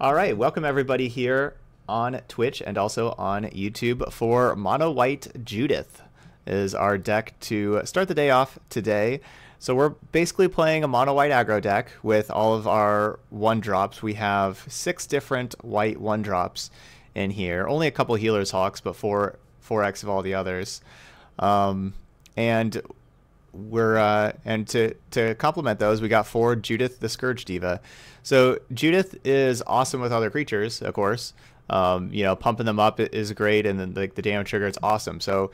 All right, welcome everybody here on Twitch and also on YouTube for Mono White Judith is our deck to start the day off today. So we're basically playing a mono white aggro deck with all of our one drops. We have six different white one drops in here. Only a couple healers hawks, but four four X of all the others. Um, and we're uh, and to to complement those, we got four Judith the Scourge Diva. So Judith is awesome with other creatures, of course. Um, you know, pumping them up is great, and then like the damage trigger, it's awesome. So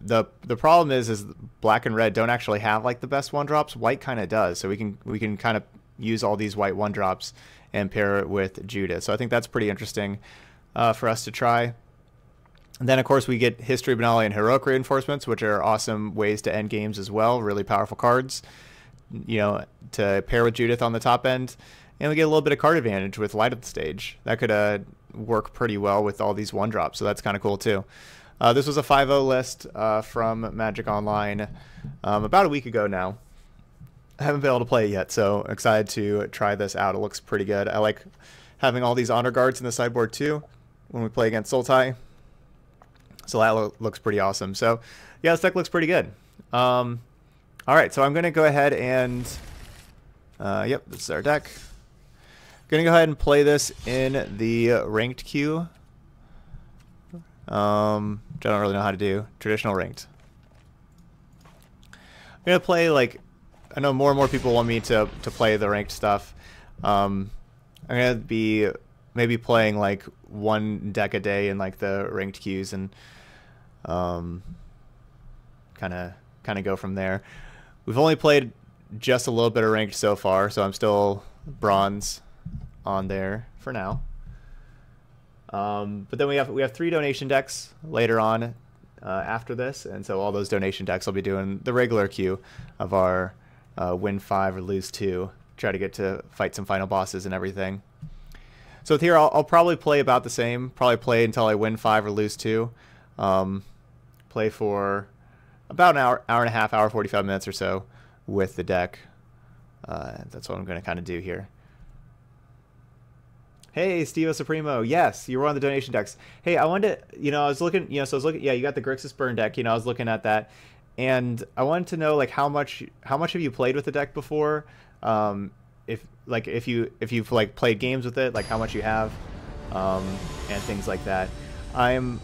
the the problem is is black and red don't actually have like the best one drops. White kind of does, so we can we can kind of use all these white one drops and pair it with Judith. So I think that's pretty interesting uh, for us to try. And then, of course, we get History Benalia and Heroic Reinforcements, which are awesome ways to end games as well. Really powerful cards, you know, to pair with Judith on the top end. And we get a little bit of card advantage with Light Up the Stage. That could uh, work pretty well with all these one drops, so that's kind of cool too. Uh, this was a 5.0 list uh, from Magic Online um, about a week ago now. I haven't been able to play it yet, so excited to try this out. It looks pretty good. I like having all these honor guards in the sideboard too when we play against Sultai. So that lo looks pretty awesome. So yeah, this deck looks pretty good. Um, all right, so I'm going to go ahead and, uh, yep, this is our deck. Going to go ahead and play this in the ranked queue. Um, which I don't really know how to do. Traditional ranked. I'm going to play, like, I know more and more people want me to, to play the ranked stuff. Um, I'm going to be maybe playing, like, one deck a day in, like, the ranked queues and kind of kind of go from there. We've only played just a little bit of ranked so far, so I'm still bronze on there for now. Um, but then we have we have three donation decks later on uh, after this, and so all those donation decks will be doing the regular queue of our uh, win five or lose two, try to get to fight some final bosses and everything. So with here, I'll, I'll probably play about the same. Probably play until I win five or lose two. Um, play for about an hour, hour and a half, hour 45 minutes or so with the deck. Uh, that's what I'm going to kind of do here. Hey, Steve Supremo. Yes, you were on the donation decks. Hey, I wanted to, you know, I was looking, you know, so I was looking, yeah, you got the Grixis Burn deck, you know, I was looking at that. And I wanted to know, like, how much, how much have you played with the deck before? Um, if, like, if you, if you've, like, played games with it, like, how much you have, um, and things like that. I'm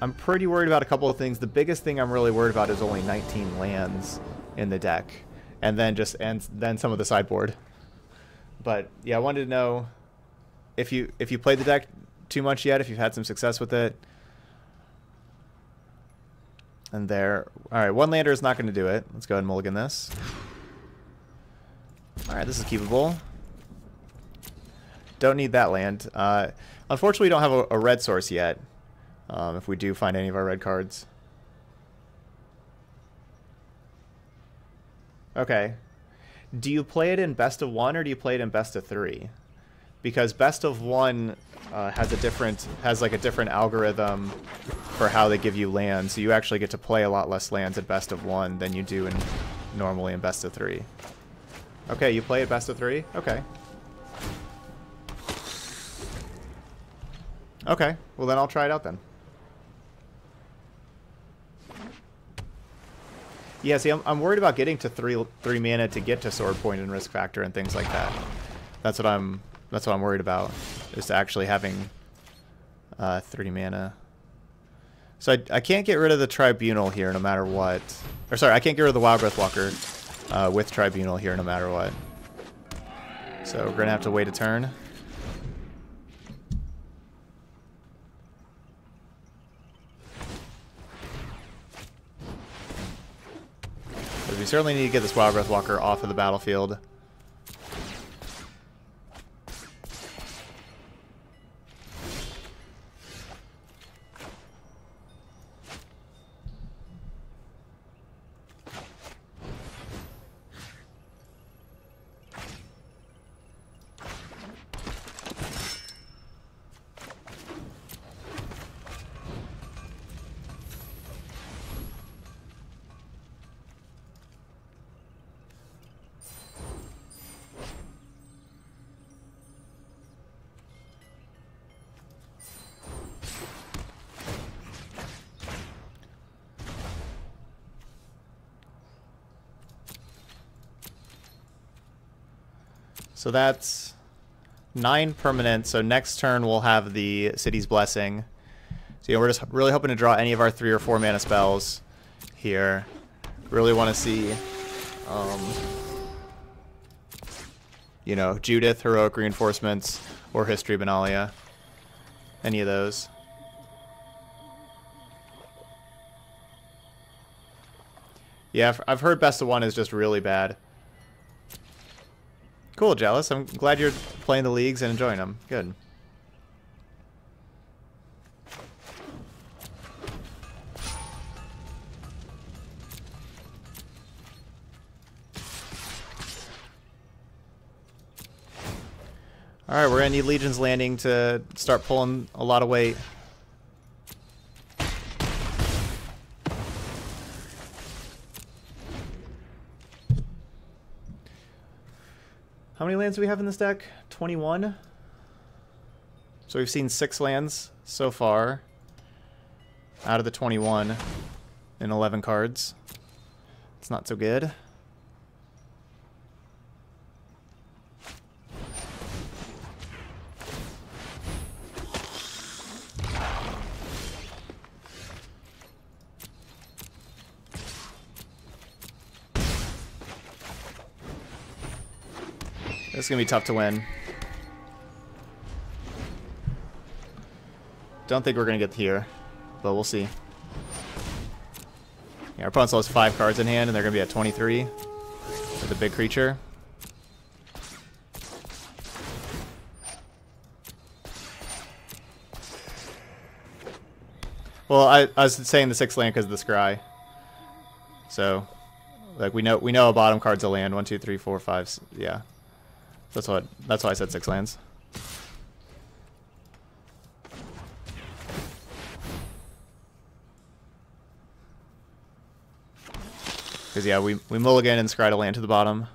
I'm pretty worried about a couple of things. The biggest thing I'm really worried about is only 19 lands in the deck, and then just and then some of the sideboard. But yeah, I wanted to know if you if you played the deck too much yet, if you've had some success with it. And there, all right, one lander is not going to do it. Let's go ahead and mulligan this. All right, this is keepable. Don't need that land. Uh, unfortunately, we don't have a, a red source yet um, if we do find any of our red cards. Okay. Do you play it in best of one or do you play it in best of three? Because best of one uh, has a different has like a different algorithm for how they give you lands. So you actually get to play a lot less lands at best of one than you do in normally in best of three. Okay, you play at best of three? Okay. Okay, well then I'll try it out then. Yeah, see, I'm, I'm worried about getting to three three mana to get to sword point and risk factor and things like that. That's what I'm that's what I'm worried about, is actually having uh, three mana. So I, I can't get rid of the Tribunal here no matter what. Or sorry, I can't get rid of the Wildgrowth Walker uh, with Tribunal here no matter what. So we're to have to wait a turn. We certainly need to get this Wildgrowth Walker off of the battlefield. So that's nine permanent. So next turn we'll have the City's Blessing. So yeah, we're just really hoping to draw any of our three or four mana spells here. Really want to see, um, you know, Judith, Heroic Reinforcements, or History Benalia. Any of those. Yeah, I've heard Best of One is just really bad. Cool, Jealous. I'm glad you're playing the leagues and enjoying them. Good. Alright, we're to need Legion's Landing to start pulling a lot of weight. Many lands do we have in this deck? 21? So we've seen six lands so far out of the 21 in 11 cards. It's not so good. This is going to be tough to win. Don't think we're going to get here, but we'll see. Yeah, our opponent still has five cards in hand, and they're going to be at 23 with a big creature. Well, I, I was saying the sixth land because of the scry. So, like we know we know a bottom card's a land. One, two, three, four, five. Yeah. That's what. That's why I said six lands. Because yeah, we we mulligan and scry to land to the bottom.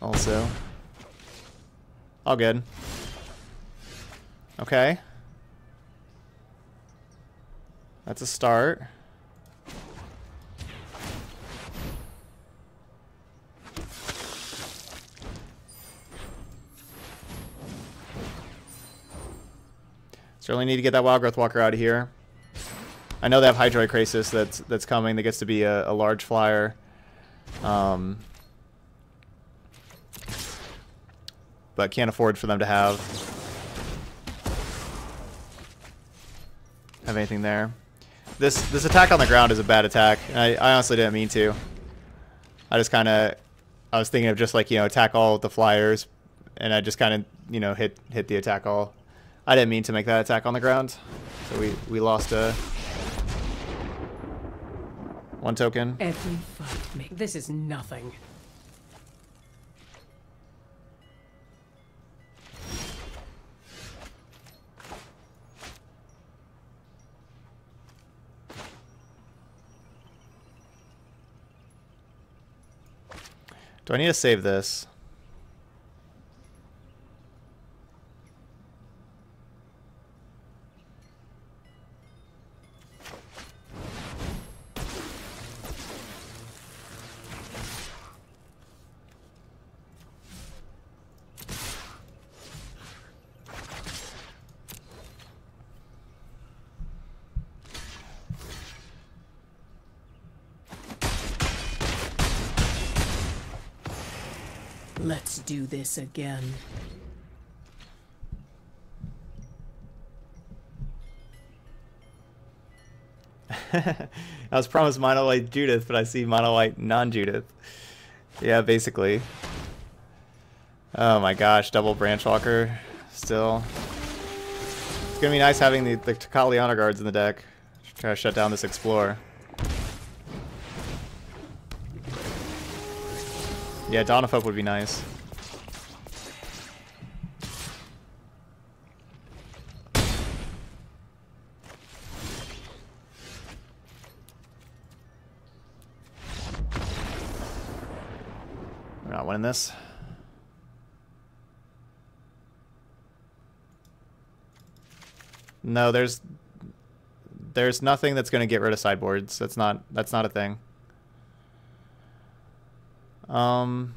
Also. All good. Okay. That's a start. Certainly need to get that Wild Growth Walker out of here. I know they have Hydroid Krasis that's that's coming that gets to be a, a large flyer. Um, but can't afford for them to have have anything there. This this attack on the ground is a bad attack. I, I honestly didn't mean to. I just kind of I was thinking of just like you know attack all the flyers, and I just kind of you know hit hit the attack all. I didn't mean to make that attack on the ground. So we, we lost a... One token. Every fight This is nothing. Do I need to save this? Let's do this again. I was promised mono white Judith, but I see mono white non Judith. Yeah, basically. Oh my gosh, double branch walker still. It's gonna be nice having the, the Tocatli honor guards in the deck. Try to shut down this explore. Yeah, Dawn of Hope would be nice. We're not winning this. No, there's there's nothing that's going to get rid of sideboards. That's not that's not a thing. Um,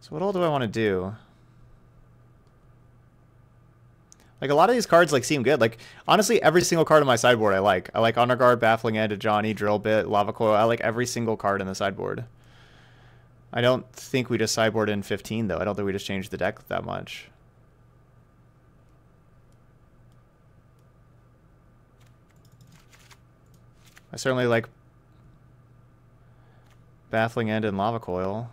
so what all do I want to do? Like, a lot of these cards, like, seem good. Like, honestly, every single card in my sideboard I like. I like Honor Guard, Baffling End, Johnny, Drill Bit, Lava Coil. I like every single card in the sideboard. I don't think we just sideboard in 15 though. I don't think we just changed the deck that much. I certainly like Baffling End and Lava Coil.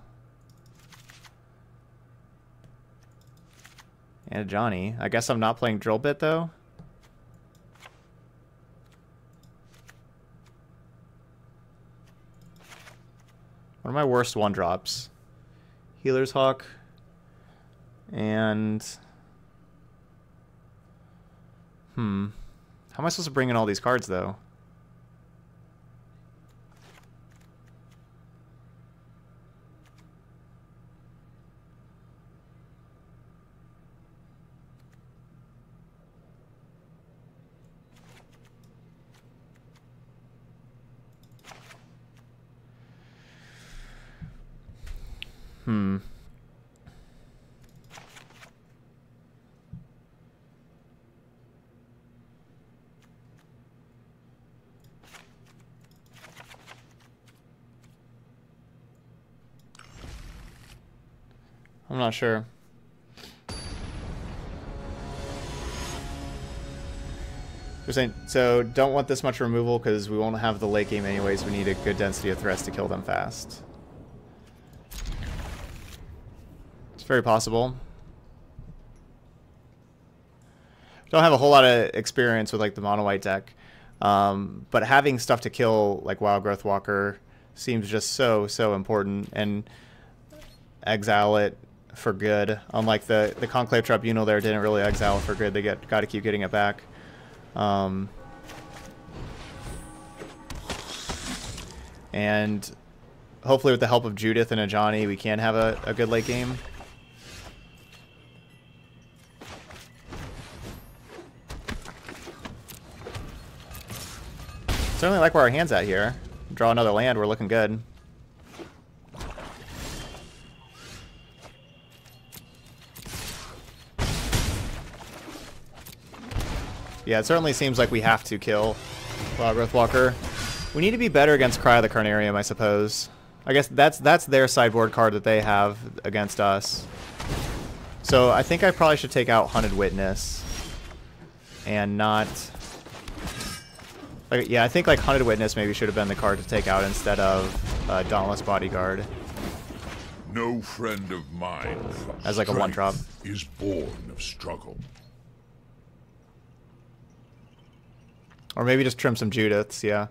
And Johnny. I guess I'm not playing Drill Bit, though. One of my worst one-drops. Healer's Hawk. And... Hmm. How am I supposed to bring in all these cards, though? Hmm. I'm not sure. They're saying, so don't want this much removal because we won't have the late game anyways. We need a good density of threats to kill them fast. It's very possible. Don't have a whole lot of experience with like the mono white deck, um, but having stuff to kill like Wild Growth Walker seems just so so important and exile it for good. Unlike the the Conclave Tribunal, there didn't really exile for good. They get got to keep getting it back. Um, and hopefully with the help of Judith and Ajani, we can have a, a good late game. Certainly like where our hand's at here. Draw another land, we're looking good. Yeah, it certainly seems like we have to kill Wild Walker. We need to be better against Cry of the Carnarium, I suppose. I guess that's that's their sideboard card that they have against us. So I think I probably should take out Hunted Witness and not like, yeah, I think like Hunted Witness maybe should have been the card to take out instead of uh, Dauntless Bodyguard. No friend of mine as like a one drop is born of struggle. Or maybe just trim some Judiths, yeah.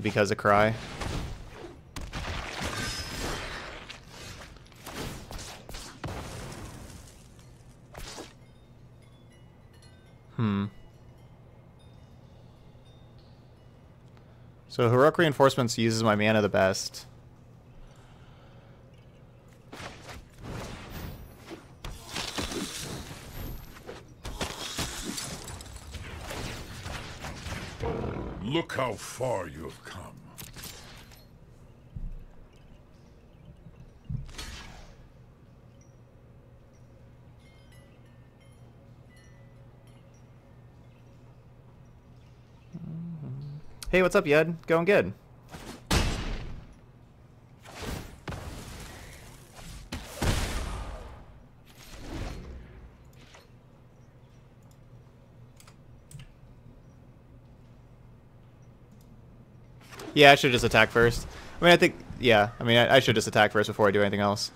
Because of Cry. Hmm. So Heroic Reinforcements uses my mana the best. Look how far you have come. Hey, what's up, Yed? Going good. Yeah, I should just attack first. I mean, I think, yeah, I mean, I, I should just attack first before I do anything else.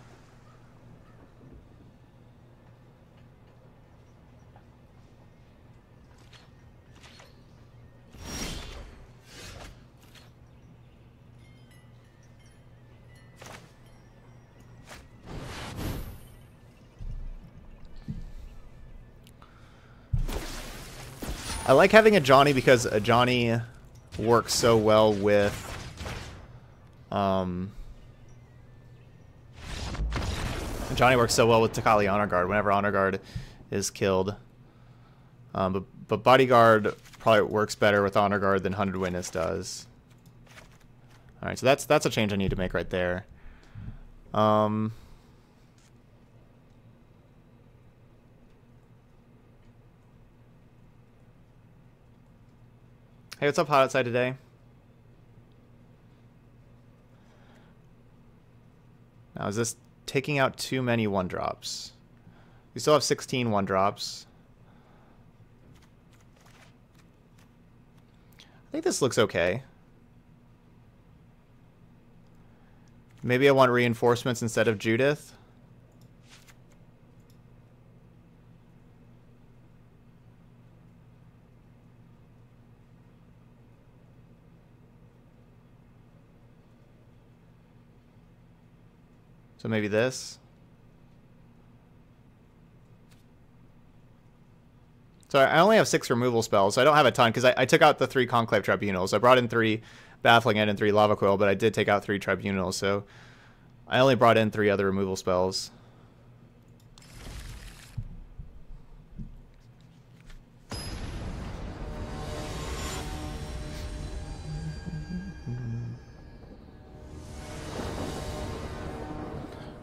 I like having a Johnny because a Johnny works so well with um Johnny works so well with Tocatli Honor Guard whenever Honor Guard is killed. Um, but, but Bodyguard probably works better with Honor Guard than Hunted Witness does. Alright, so that's that's a change I need to make right there. Um, Hey, what's up hot outside today? Now, is this taking out too many one drops? We still have 16 one drops. I think this looks okay. Maybe I want reinforcements instead of Judith. So maybe this. So I only have six removal spells, so I don't have a ton because I, I, took out the three Conclave Tribunals. I brought in three Baffling End and three Lava Coil, but I did take out three Tribunals, so I only brought in three other removal spells.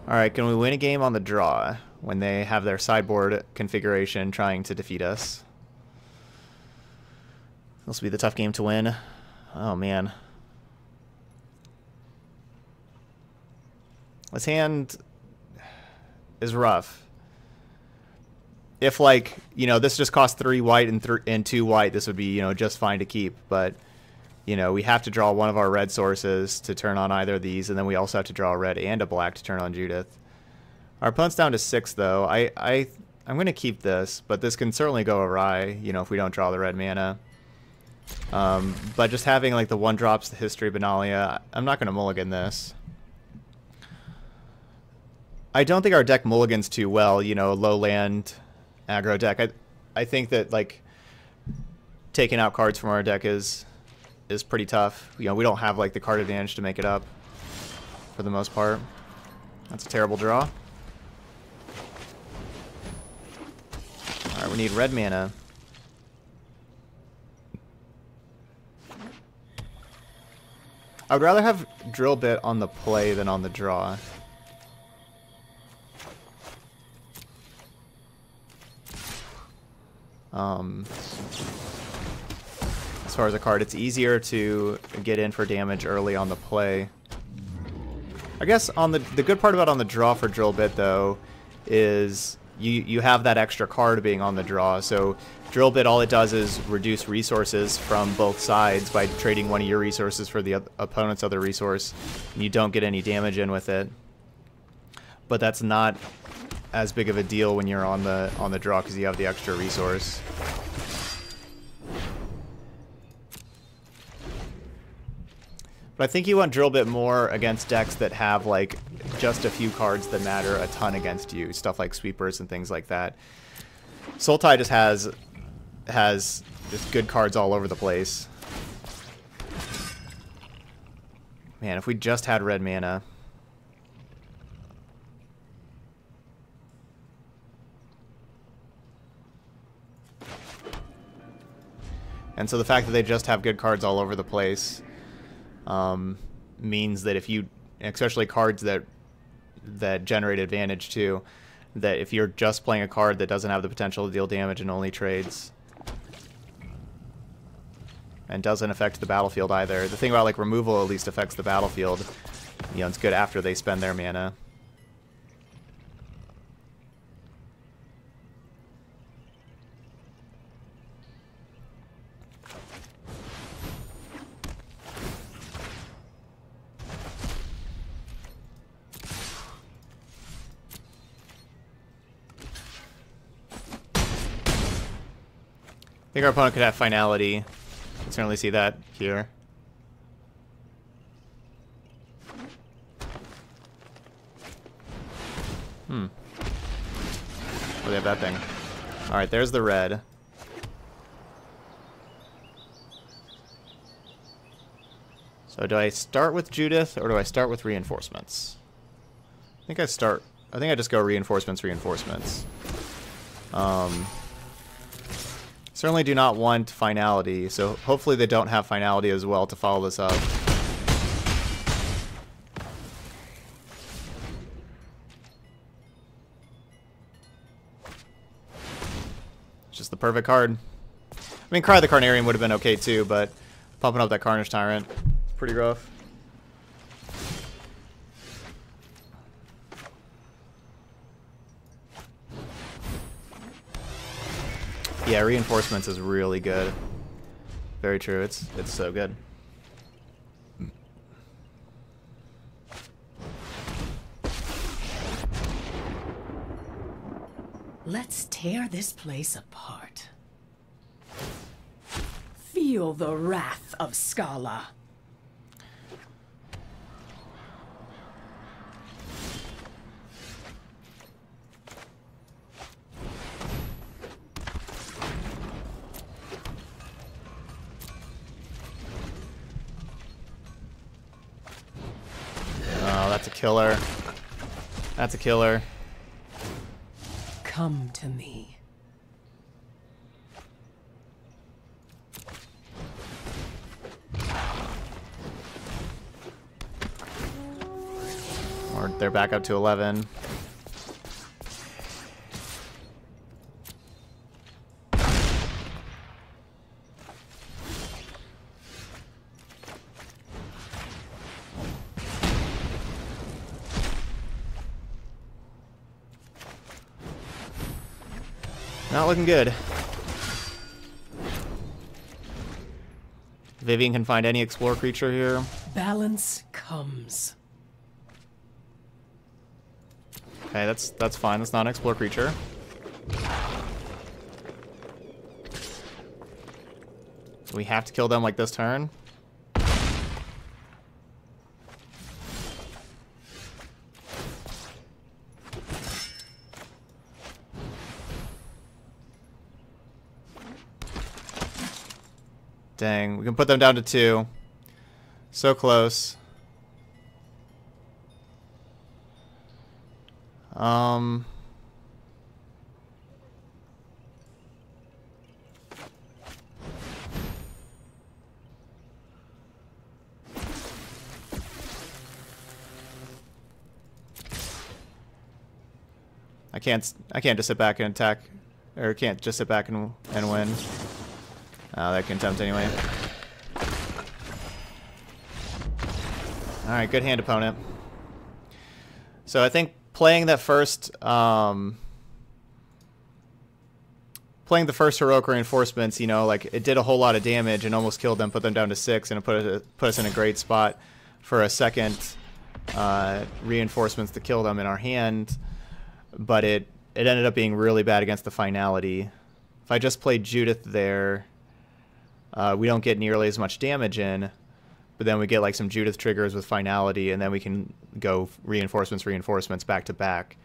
Alright, can we win a game on the draw when they have their sideboard configuration trying to defeat us? This will be the tough game to win. Oh, man. This hand is rough. If, like, you know, this just costs three white and, th and two white, this would be, you know, just fine to keep. But you know, we have to draw one of our red sources to turn on either of these, and then we also have to draw a red and a black to turn on Judith. Our opponent's down to six, though. I, I, I'm going to keep this, but this can certainly go awry, you know, if we don't draw the red mana. Um, but just having, like, the one drops, the History Benalia, I'm not going to mulligan this. I don't think our deck mulligans too well, you know, low land aggro deck. I, I think that, like, taking out cards from our deck is is pretty tough. You know, we don't have like the card advantage to make it up for the most part. That's a terrible draw. Alright, we need red mana. I would rather have Drill Bit on the play than on the draw. Um, as far as a card. It's easier to get in for damage early on the play. I guess on the the good part about on the draw for Drill Bit though is you you have that extra card being on the draw. So Drill Bit all it does is reduce resources from both sides by trading one of your resources for the opponent's other resource. You don't get any damage in with it. But that's not as big of a deal when you're on the on the draw because you have the extra resource. But I think you want to Drill a Bit more against decks that have like just a few cards that matter a ton against you, stuff like sweepers and things like that. Sultai just has has just good cards all over the place. Man, if we just had red mana. And so the fact that they just have good cards all over the place um, means that if you, especially cards that that generate advantage too, that if you're just playing a card that doesn't have the potential to deal damage and only trades, and doesn't affect the battlefield either. The thing about like removal at least affects the battlefield. You know, it's good after they spend their mana. Think our opponent could have finality. Can certainly see that here. Hmm. Oh, they have that thing. Alright, there's the red. So do I start with Judith, or do I start with reinforcements? I think I start... I think I just go reinforcements, reinforcements. Um, Certainly do not want finality, so hopefully they don't have finality as well to follow this up. It's just the perfect card. I mean, Cry the Carnarium would have been okay too, but pumping up that Carnage Tyrant, pretty rough. Yeah, reinforcements is really good. Very true. It's it's so good. Let's tear this place apart. Feel the wrath of Scala. Oh, that's a killer. That's a killer. Come to me. Or they're back up to 11. Looking good. Vivien can find any explore creature here. Balance comes. Okay, that's that's fine. That's not an explore creature. Do we have to kill them like this turn? We can put them down to two. So close. Um. I can't. I can't just sit back and attack, or can't just sit back and and win. Oh, that contempt anyway. All right, good hand, opponent. So I think playing that first, um, playing the first heroic reinforcements, you know, like it did a whole lot of damage and almost killed them, put them down to six, and it put put us in a great spot for a second uh, reinforcements to kill them in our hand. But it it ended up being really bad against the finality. If I just played Judith there, uh, we don't get nearly as much damage in but then we get like some Judith triggers with finality, and then we can go reinforcements, reinforcements back to back.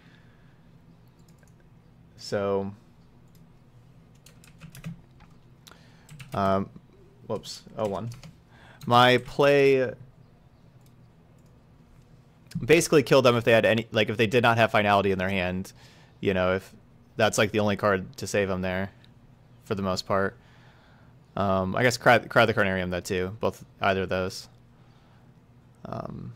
So, um, whoops, oh one. My play basically killed them if they had any, like if they did not have finality in their hand. You know, if that's like the only card to save them there, for the most part. Um, I guess Cry, Cry the Carnarium, that too. Both, either of those. Um,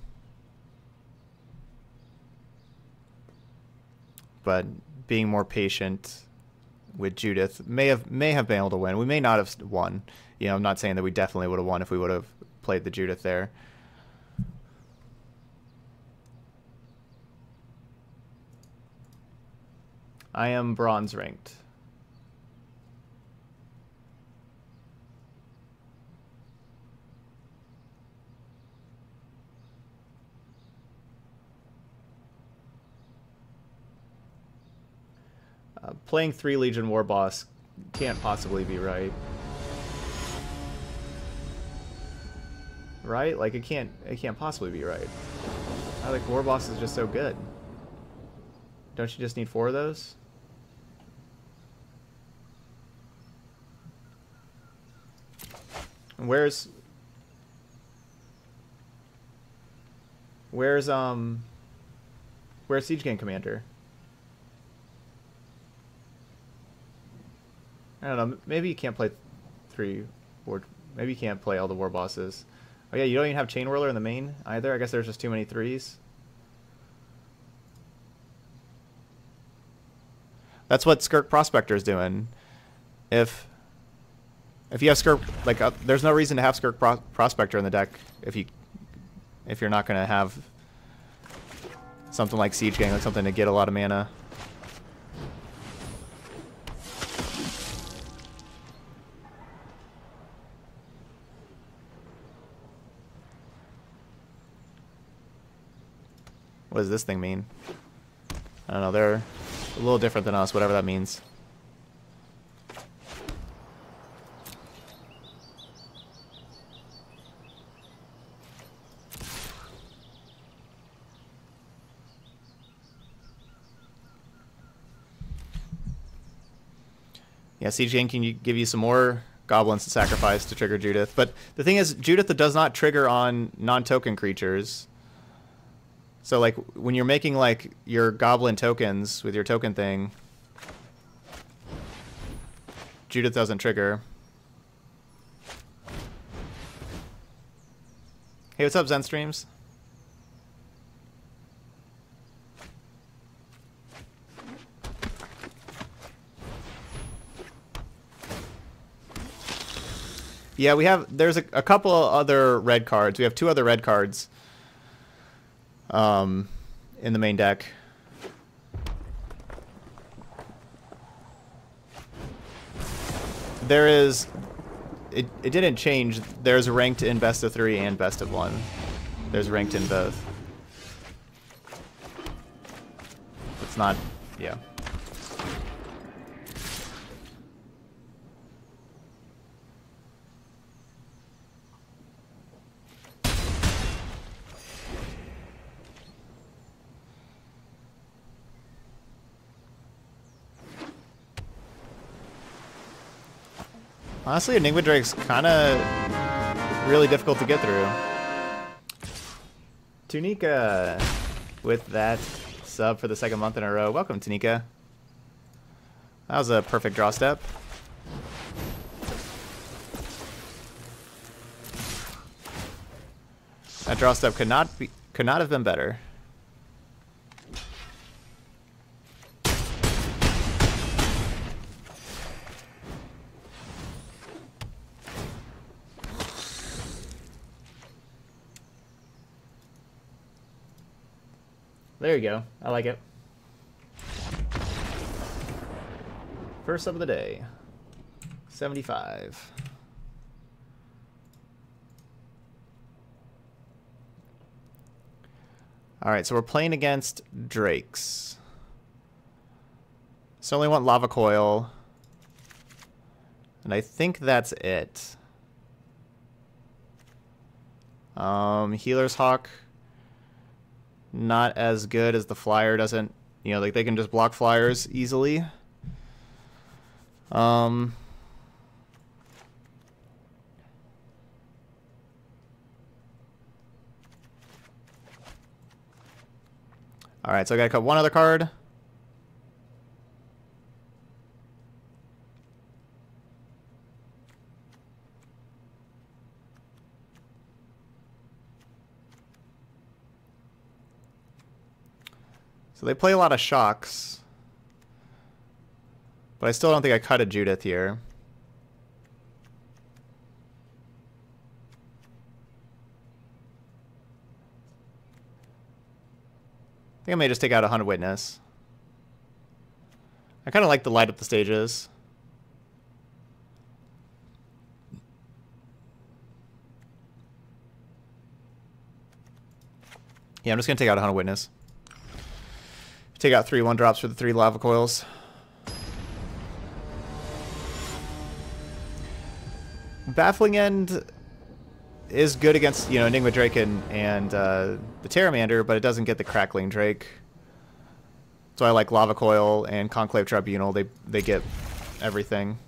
but being more patient with Judith may have may have been able to win. We may not have won. You know, I'm not saying that we definitely would have won if we would have played the Judith there. I am bronze ranked. Uh, playing three Legion War Boss can't possibly be right. Right? Like it can't it can't possibly be right. I like War Boss is just so good. Don't you just need four of those? And where's Where's um Where's Siege Gang Commander? I don't know. Maybe you can't play three war. Maybe you can't play all the war bosses. Oh yeah, you don't even have Chain Whirler in the main either. I guess there's just too many threes. That's what Skirk Prospector is doing. If If you have Skirk, like, uh, there's no reason to have Skirk Pro Prospector in the deck if you, if you're not gonna have something like Siege Gang, like something to get a lot of mana. What does this thing mean? I don't know, they're a little different than us, whatever that means. Yeah, Gang can give you some more goblins to sacrifice to trigger Judith. But the thing is, Judith does not trigger on non-token creatures. So like when you're making like your goblin tokens with your token thing, Judith doesn't trigger. Hey, what's up, Zen Streams? Yeah, we have. There's a, a couple other red cards. We have two other red cards. Um, in the main deck. There is. It, it didn't change. There's ranked in best of three and best of one. There's ranked in both. It's not. Yeah. Honestly, Enigma Drake's kind of really difficult to get through. Tunika with that sub for the second month in a row. Welcome, Tunika. That was a perfect draw step. That draw step could not be could not have been better. There you go. I like it. First up of the day. 75. Alright, so we're playing against Drakes. So only want Lava Coil. And I think that's it. Um, Healer's Hawk not as good as the flyer doesn't you know like they can just block flyers easily. Um all right so i gotta cut one other card So they play a lot of shocks. But I still don't think I cut a Judith here. I think I may just take out a Hunted Witness. I kind of like the light up the stages. Yeah, I'm just going to take out a Hunted Witness. Take out three one drops for the three lava coils. Baffling End is good against, you know, Enigma Drake and, and uh, the Pteramander, but it doesn't get the Crackling Drake. So I like Lava Coil and Conclave Tribunal. They, they get everything.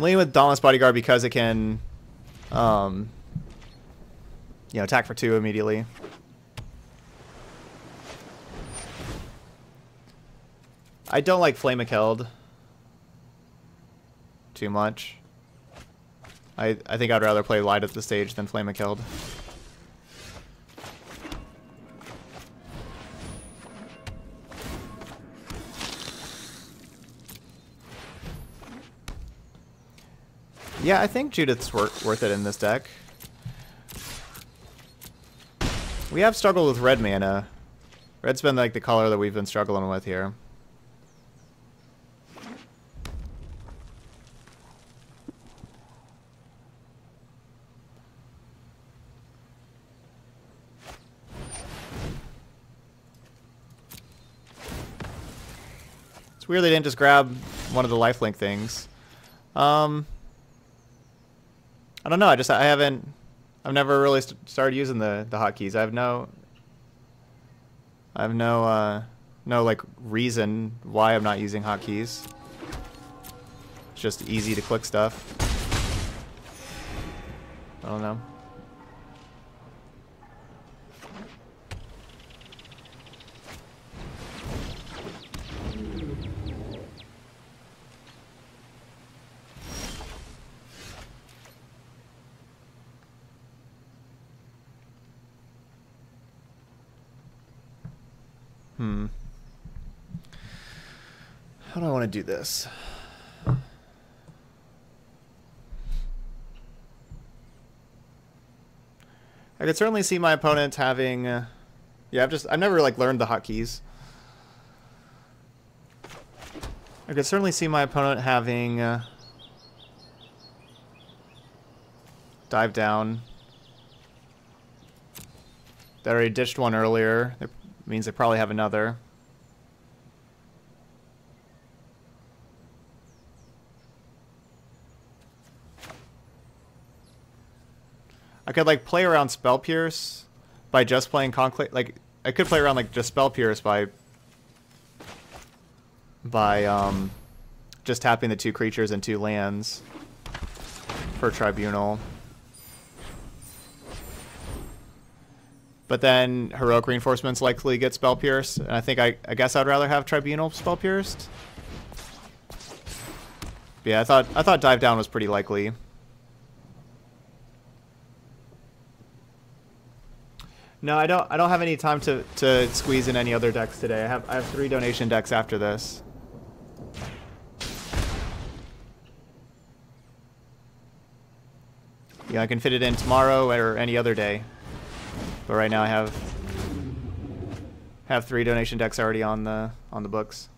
I'm leaning with Dauntless Bodyguard because it can, um, you know, attack for two immediately. I don't like Flame Keld too much. I, I think I'd rather play Light Up the Stage than Flame Keld. Yeah, I think Judith's wor worth it in this deck. We have struggled with red mana. Red's been like the color that we've been struggling with here. It's weird they didn't just grab one of the lifelink things. Um, I don't know. I just I haven't. I've never really st started using the the hotkeys. I have no. I have no uh, no like reason why I'm not using hotkeys. It's just easy to click stuff. I don't know. Hmm. How do I want to do this? I could certainly see my opponent having. Uh, yeah, I've just I've never like learned the hotkeys. I could certainly see my opponent having uh, dive down. They already ditched one earlier. That means they probably have another. I could like play around Spell Pierce by just playing Conclave. Like I could play around like just Spell Pierce by by um just tapping the two creatures and two lands for Tribunal. But then Heroic Reinforcements likely get Spell Pierced, and I think I, I guess I'd rather have Tribunal Spell Pierced. Yeah, I thought I thought Dive Down was pretty likely. No, I don't. I don't have any time to to squeeze in any other decks today. I have I have three donation decks after this. Yeah, I can fit it in tomorrow or any other day. But right now I have have three donation decks already on the on the books.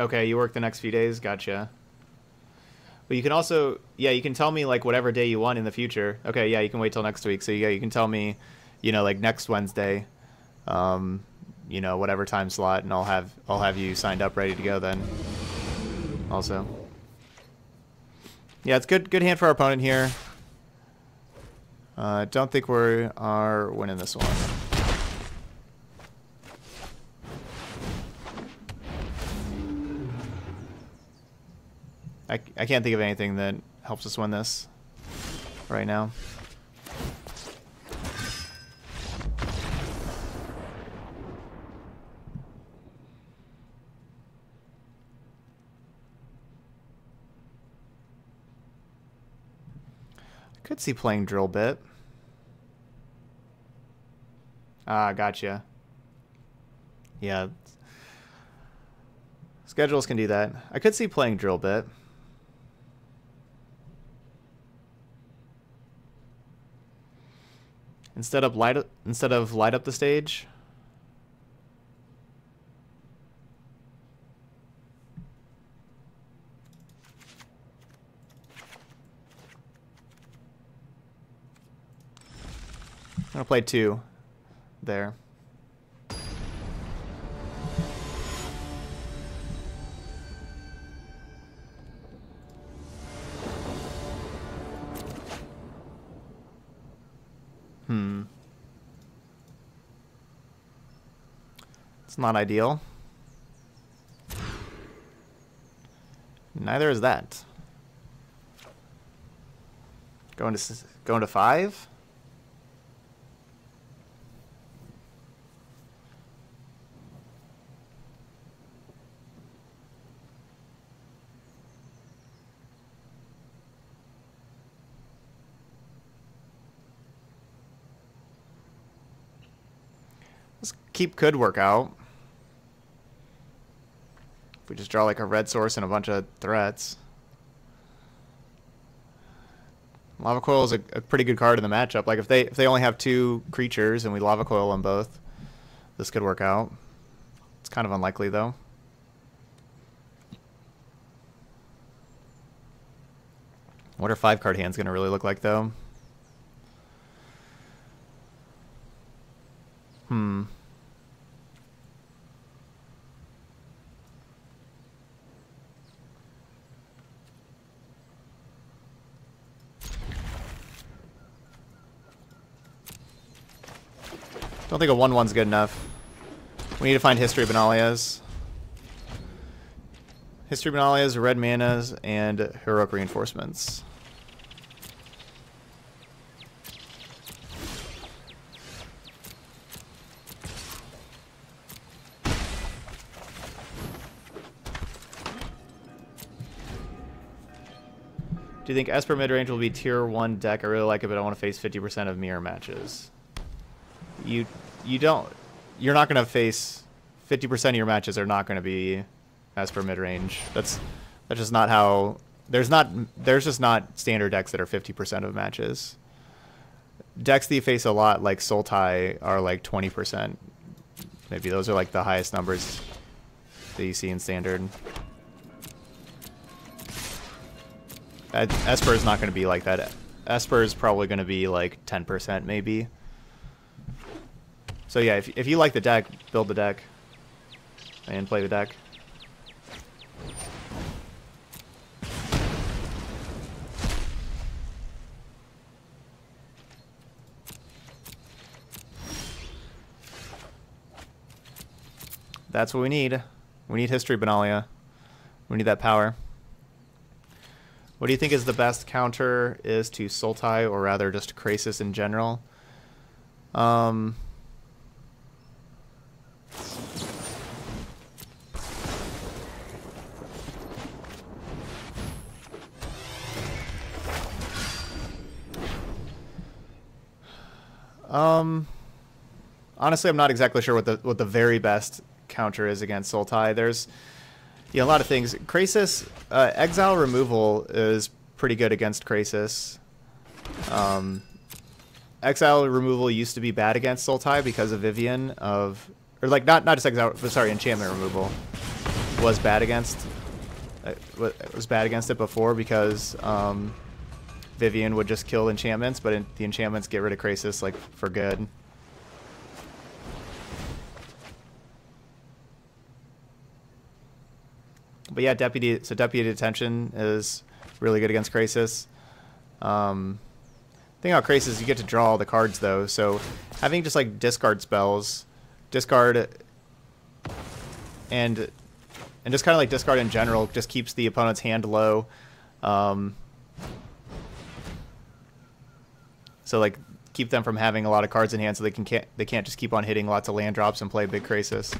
Okay, you work the next few days. Gotcha. But you can also, yeah, you can tell me like whatever day you want in the future. Okay, yeah, you can wait till next week. So yeah, you can tell me, you know, like next Wednesday, um, you know, whatever time slot, and I'll have I'll have you signed up, ready to go then. Also. Yeah, it's good good hand for our opponent here. Uh, don't think we are winning this one. I, I can't think of anything that helps us win this right now. I could see playing drill bit. Ah, gotcha. Yeah. Schedules can do that. I could see playing drill bit. Instead of light instead of light up the stage. I'm gonna play two there. not ideal. Neither is that. Going to going to five. This keep could work out. We just draw like a red source and a bunch of threats. Lava Coil is a, a, pretty good card in the matchup. Like if they if they only have two creatures and we Lava Coil them both, this could work out. It's kind of unlikely though. What are five card hands gonna really look like though? Hmm. Don't think a 1-1's good enough. We need to find History Benalia's. History Benalia's, Red Manas, and Heroic Reinforcements. Do you think Esper midrange will be tier 1 deck? I really like it, but I want to face 50% of mirror matches. You you don't you're not going to face 50% of your matches are not going to be as Esper midrange. That's that's just not how there's not there's just not standard decks that are 50% of matches. Decks that you face a lot like Sultai are like 20%. Maybe those are like the highest numbers that you see in standard. Esper is not going to be like that. Esper is probably going to be like 10% maybe. So yeah, if, if you like the deck, build the deck. And play the deck. That's what we need. We need History Benalia. We need that power. What do you think is the best counter is to Sultai, or rather just Krasis in general? Um, um, honestly, I'm not exactly sure what the what the very best counter is against Sultai. There's a lot of things. Krasis, uh, exile removal is pretty good against Krasis. Um, exile removal used to be bad against Sultai because of Vivien of, or like not not just exile, but sorry, enchantment removal was bad against. Uh, was bad against it before because um, Vivien would just kill enchantments, but the enchantments get rid of Krasis like for good. but yeah, deputy. So deputy detention is really good against Krasis. Um, thing about Krasis, you get to draw all the cards though. So having just like discard spells, discard, and and just kind of like discard in general, just keeps the opponent's hand low. Um, so like keep them from having a lot of cards in hand, so they can can't they can't just keep on hitting lots of land drops and play big Krasis.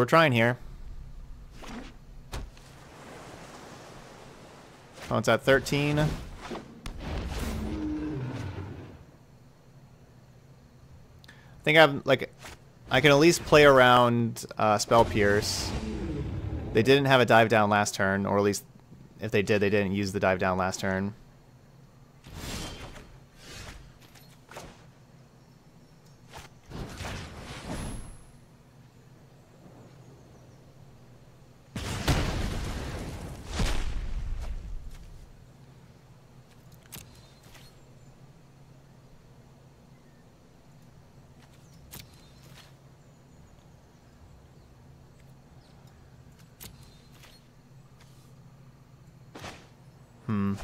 We're trying here. Oh, it's at 13. I think I'm like I can at least play around uh, Spell Pierce. They didn't have a dive down last turn, or at least if they did, they didn't use the dive down last turn. Hmm.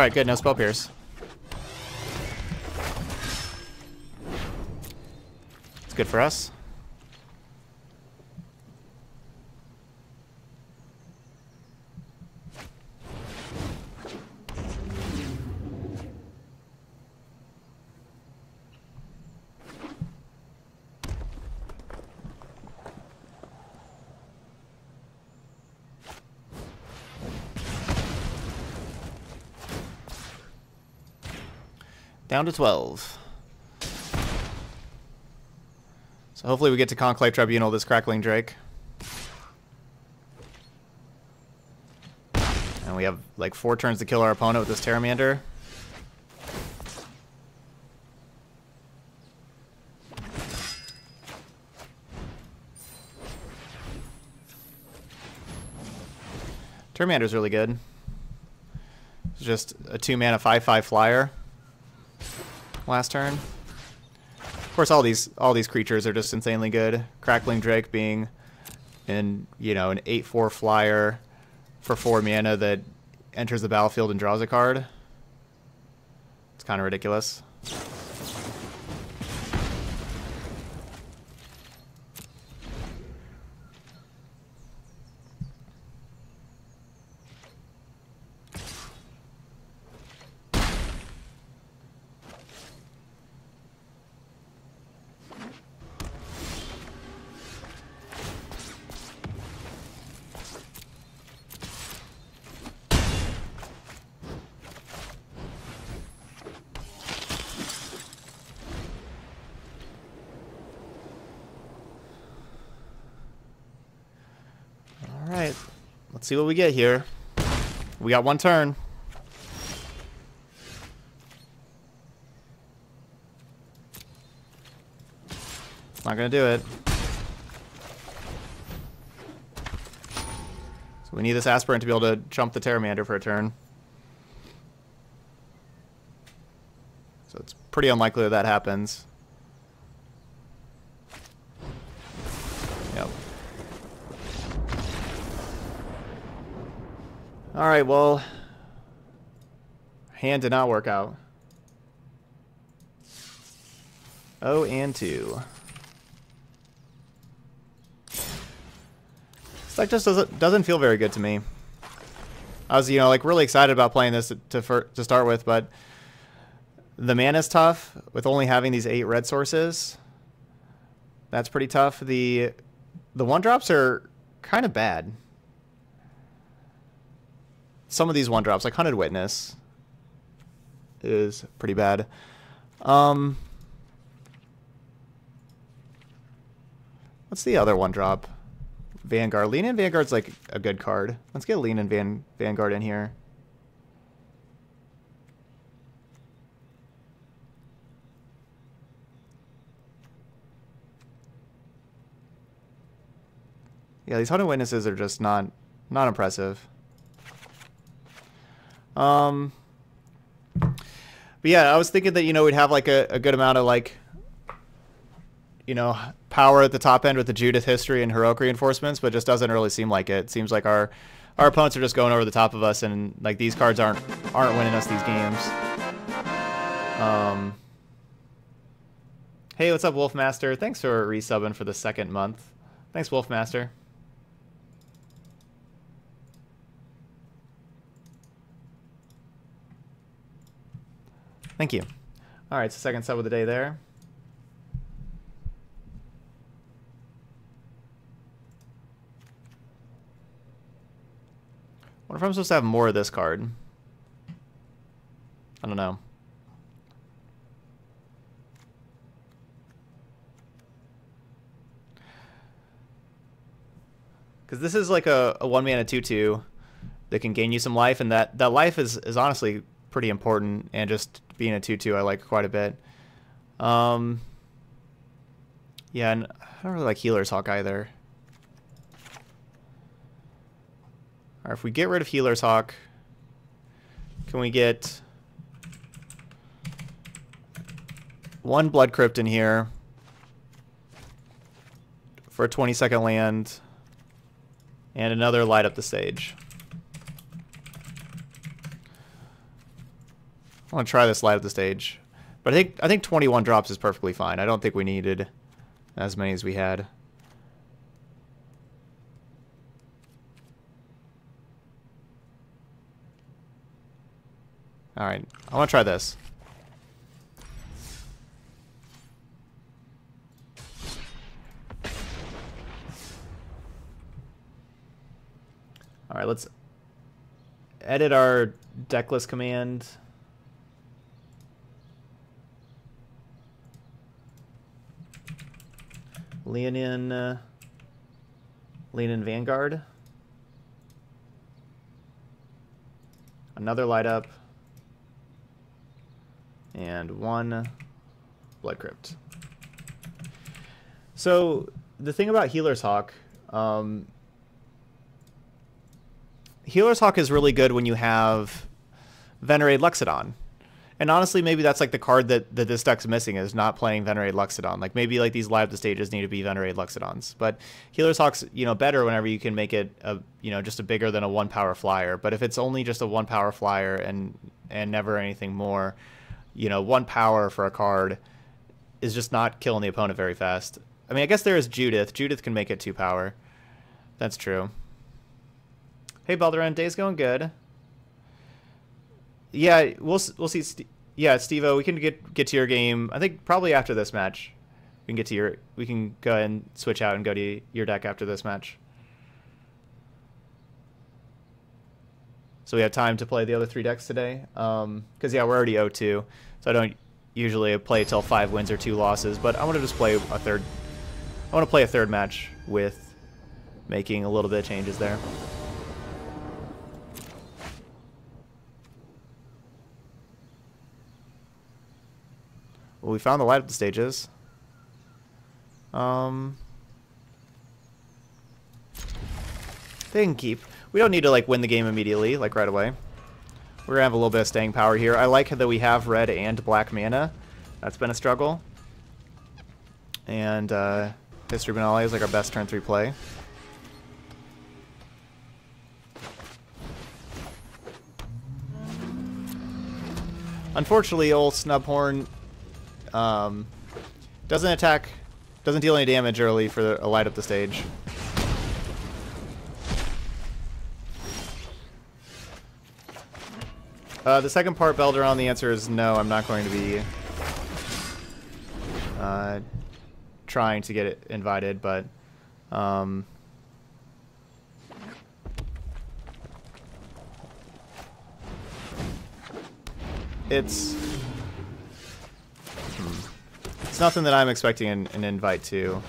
Alright, good. No spell pierce. It's good for us. Down to 12. So hopefully we get to Conclave Tribunal this Crackling Drake. And we have like four turns to kill our opponent with this Pteramander. Pteramander's really good. It's just a two mana 5-5 flyer last turn. Of course, all these all these creatures are just insanely good. Crackling Drake being in you know an eight four flyer for four mana that enters the battlefield and draws a card. It's kind of ridiculous. Alright, let's see what we get here. We got one turn. Not gonna do it. So we need this aspirant to be able to jump the Pteramander for a turn. So it's pretty unlikely that that happens. Alright, well... Hand did not work out. Oh, and 2. This deck just doesn't, doesn't feel very good to me. I was, you know, like really excited about playing this to, to, to start with, but the mana's tough with only having these eight red sources. That's pretty tough. The the one drops are kind of bad. Some of these one drops, like Hunted Witness, is pretty bad. Um, what's the other one drop? Vanguard. Leonin Vanguard's like a good card. Let's get Leonin Van Vanguard in here. Yeah, these hunted witnesses are just not not impressive. Um, but yeah, I was thinking that you know we'd have like a, a good amount of like you know power at the top end with the Judith history and heroic reinforcements, but just doesn't really seem like it. it seems like our our opponents are just going over the top of us, and like these cards aren't aren't winning us these games. Um. Hey, what's up, Wolfmaster? Thanks for resubbing for the second month. Thanks, Wolfmaster. Thank you. All right, so second sub of the day there. What if I'm supposed to have more of this card? I don't know. Because this is like a, a one mana 2 2 that can gain you some life, and that, that life is, is honestly pretty important, and just being a 2 2 I like quite a bit. Um, yeah, and I don't really like Healer's Hawk either. Alright, if we get rid of Healer's Hawk, can we get one Blood Crypt in here for a 20 second land and another light up the stage. I want to try this light up the stage. But I think I think 21 drops is perfectly fine. I don't think we needed as many as we had. Alright, I want to try this. Alright, let's edit our decklist command. Leonin, uh, Leonin Vanguard. Another light up. And one Blood Crypt. So, the thing about Healer's Hawk, um, Healer's Hawk is really good when you have Venerate Loxodon. And honestly, maybe that's like the card that, that this deck's missing is not playing Venerate Loxodon. Like maybe like these live the stages need to be Venerate Loxodons. But Healer's Hawk's, you know, better whenever you can make it a you know, just a bigger than a one power flyer. But if it's only just a one power flyer and and never anything more, you know, one power for a card is just not killing the opponent very fast. I mean, I guess there is Judith. Judith can make it two power. That's true. Hey, Balderon, day's going good. Yeah, we'll we'll see. St yeah, Stevo, we can get get to your game. I think probably after this match, we can get to your. We can go and switch out and go to your deck after this match. So we have time to play the other three decks today. Because um, yeah, we're already 0-2, so I don't usually play till five wins or two losses. But I want to just play a third. I want to play a third match with making a little bit of changes there. Well, we found the light up the stages. Um, they can keep. We don't need to like win the game immediately, like right away. We're gonna have a little bit of staying power here. I like that we have red and black mana. That's been a struggle. And uh, History Benalia is like our best turn three play. Unfortunately, old Snubhorn um, doesn't attack, doesn't deal any damage early for a light up the stage. Uh, the second part, Belderon, the answer is no, I'm not going to be uh, trying to get it invited, but um, it's nothing that I'm expecting an, an invite to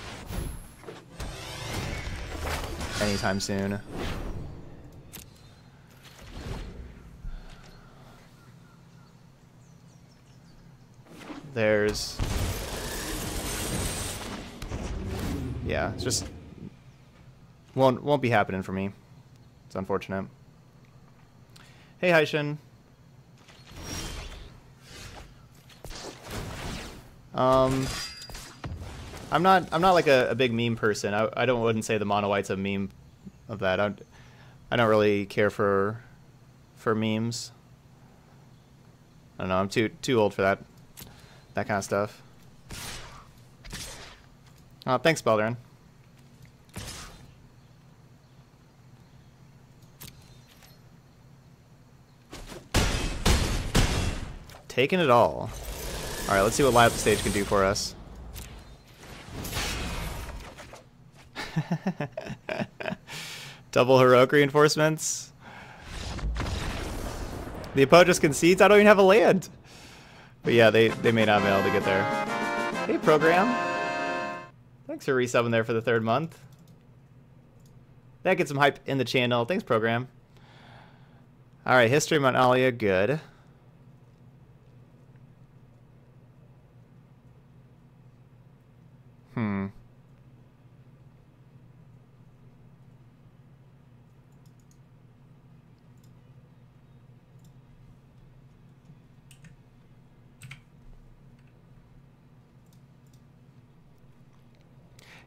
anytime soon. There's... Yeah, it's just... Won't, won't be happening for me. It's unfortunate. Hey, Haishin. Um, I'm not. I'm not like a, a big meme person. I, I don't wouldn't say the mono white's a meme of that. I, I don't really care for for memes. I don't know. I'm too too old for that that kind of stuff. Oh, thanks, Belderin. Taking it all. Alright, let's see what Light Up the Stage can do for us. Double heroic reinforcements. The opponent just concedes. I don't even have a land. But yeah, they, they may not be able to get there. Hey, program. Thanks for resubbing there for the third month. That gets some hype in the channel. Thanks, program. Alright, History Benalia, good. Hmm.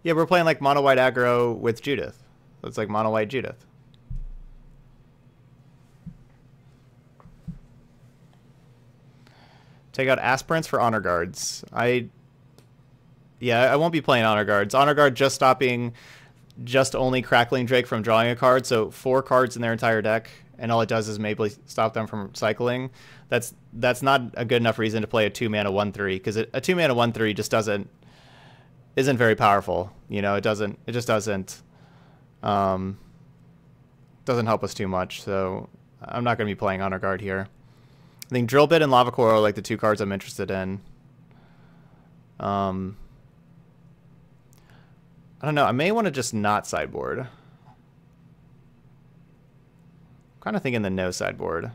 Yeah, we're playing like mono white aggro with Judith. It's like mono white Judith. Take out aspirants for honor guards. I yeah, I won't be playing honor guards. Honor guard just stopping just only crackling Drake from drawing a card, so four cards in their entire deck, and all it does is maybe stop them from cycling. That's that's not a good enough reason to play a two mana one three because a two mana one three just doesn't isn't very powerful. You know, it doesn't it just doesn't um, doesn't help us too much. So I'm not going to be playing honor guard here. I think drill bit and lava coil are like the two cards I'm interested in. Um, I don't know. I may want to just not sideboard. kind of thinking the no sideboard.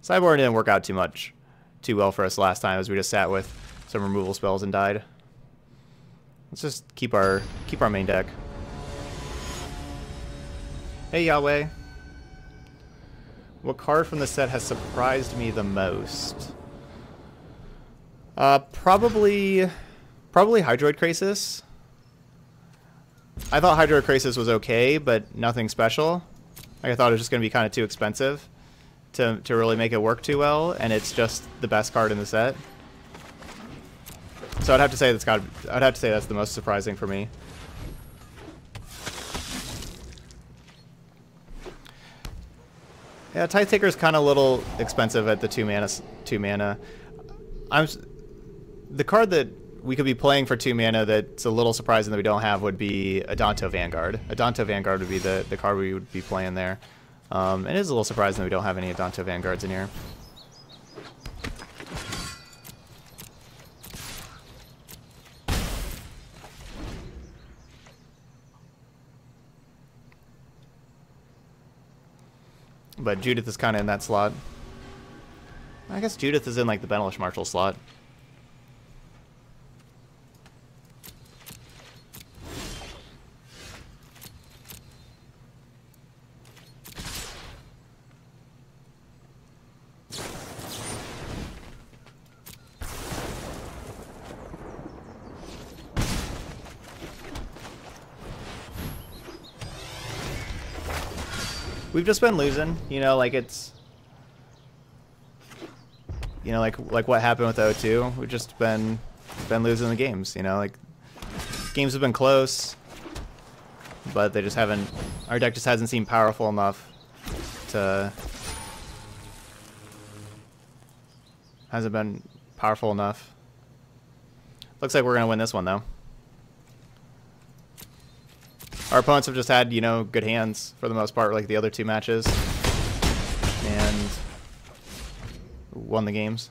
Sideboard didn't work out too much, too well for us last time as we just sat with some removal spells and died. Let's just keep our keep our main deck. Hey Yahweh. What card from the set has surprised me the most? Uh, probably, probably Hydroid Krasis. I thought Hydroid Krasis was okay, but nothing special. I thought it was just going to be kind of too expensive to, to really make it work too well, and it's just the best card in the set. So I'd have to say that's got. I'd have to say that's the most surprising for me. Yeah, Tithe Taker is kind of a little expensive at the two mana. Two mana. I'm the card that we could be playing for two mana that's a little surprising that we don't have would be Adanto Vanguard. Adanto Vanguard would be the, the card we would be playing there. Um, it is a little surprising that we don't have any Adanto Vanguards in here. But Judith is kind of in that slot. I guess Judith is in like the Benalish Marshal slot. We've just been losing. You know, like it's, you know, like like what happened with O2. We've just been been losing the games. You know, like games have been close, but they just haven't. Our deck just hasn't seemed powerful enough to. Hasn't been powerful enough. Looks like we're gonna win this one though. Our opponents have just had, you know, good hands for the most part, like the other two matches. And won the games.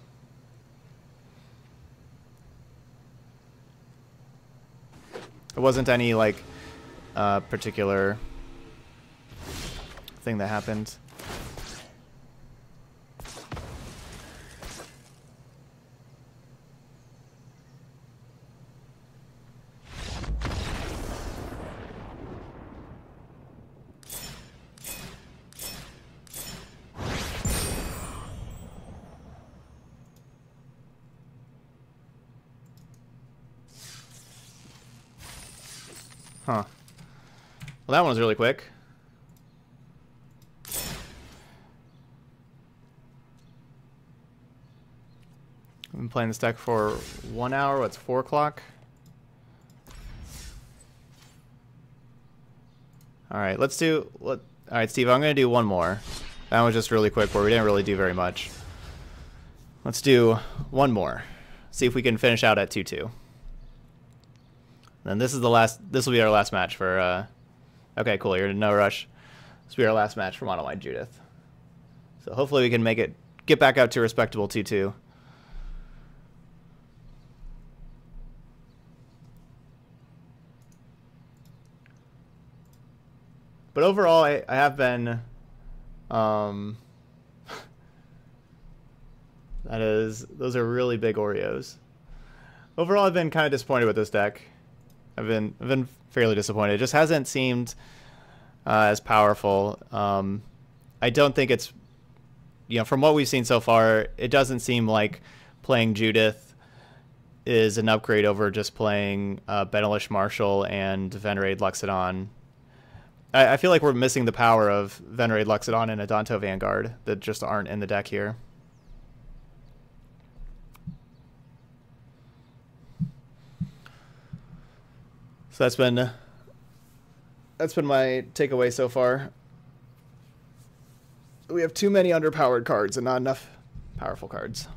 It wasn't any, like, uh, particular thing that happened. Huh. Well, that one was really quick. I've been playing this deck for one hour. What's four o'clock? All right, let's do. Let, all right, Steve. I'm gonna do one more. That was just really quick, where we didn't really do very much. Let's do one more. See if we can finish out at two two. Then this is the last. This will be our last match for. Uh, okay, cool. You're in no rush. This will be our last match for Mono White Judith. So hopefully we can make it get back out to respectable two two. But overall, I, I have been. Um, that is, those are really big Oreos. Overall, I've been kind of disappointed with this deck. I've been I've been fairly disappointed. It just hasn't seemed uh, as powerful. Um, I don't think it's you know from what we've seen so far, it doesn't seem like playing Judith is an upgrade over just playing uh, Benalish Marshal and Venerate Loxodon. I, feel like we're missing the power of Venerate Loxodon and Adanto Vanguard that just aren't in the deck here. So that's been that's been my takeaway so far. We have too many underpowered cards and not enough powerful cards.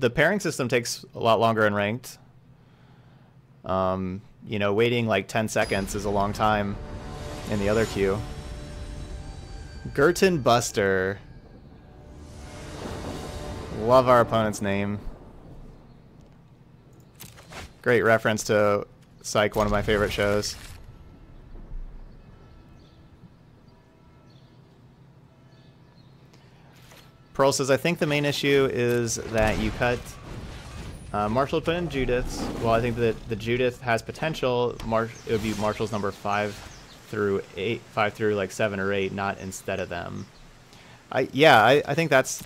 The pairing system takes a lot longer in ranked. Um, you know, waiting like 10 seconds is a long time in the other queue. Gurton Buster. Love our opponent's name. Great reference to Psych, one of my favorite shows. Pearl says, I think the main issue is that you cut uh, Marshal put in Judith's. Well, I think that the Judith has potential. Mar it would be Marshal's number five through eight, five through like seven or eight, not instead of them. I yeah, I, I think that's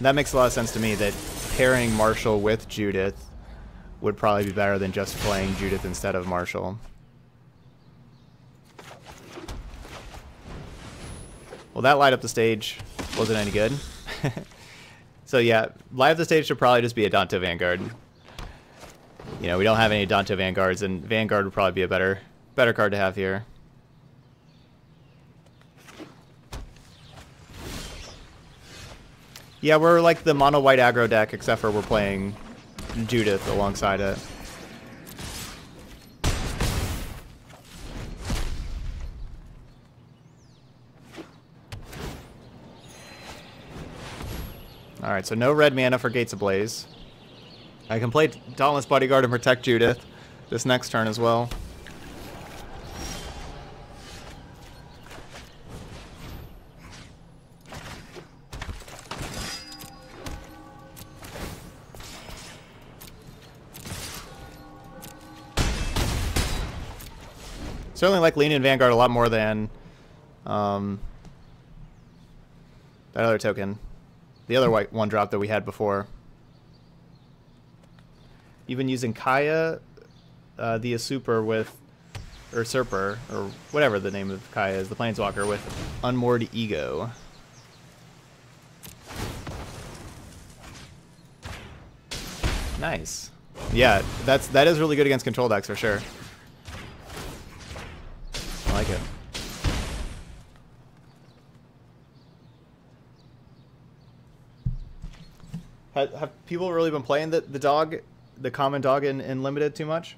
that makes a lot of sense to me. That pairing Marshal with Judith would probably be better than just playing Judith instead of Marshal. Well, that light up the stage wasn't any good. so yeah, up the stage should probably just be a Danto Vanguard. You know, we don't have any Danto Vanguards, and Vanguard would probably be a better better card to have here. Yeah, we're like the mono white aggro deck, except for we're playing Judith alongside it. Alright, so no red mana for Gates Ablaze. I can play Dauntless Bodyguard and protect Judith this next turn as well. Certainly like Leonin Vanguard a lot more than um, that other token. The other white one drop that we had before. Even using Kaya, uh, the Super with, or Usurper, or whatever the name of Kaya is, the Planeswalker with Unmoored Ego. Nice. Yeah, that's that is really good against control decks for sure. I like it. Have, have people really been playing the, the dog, the common dog in, in limited too much?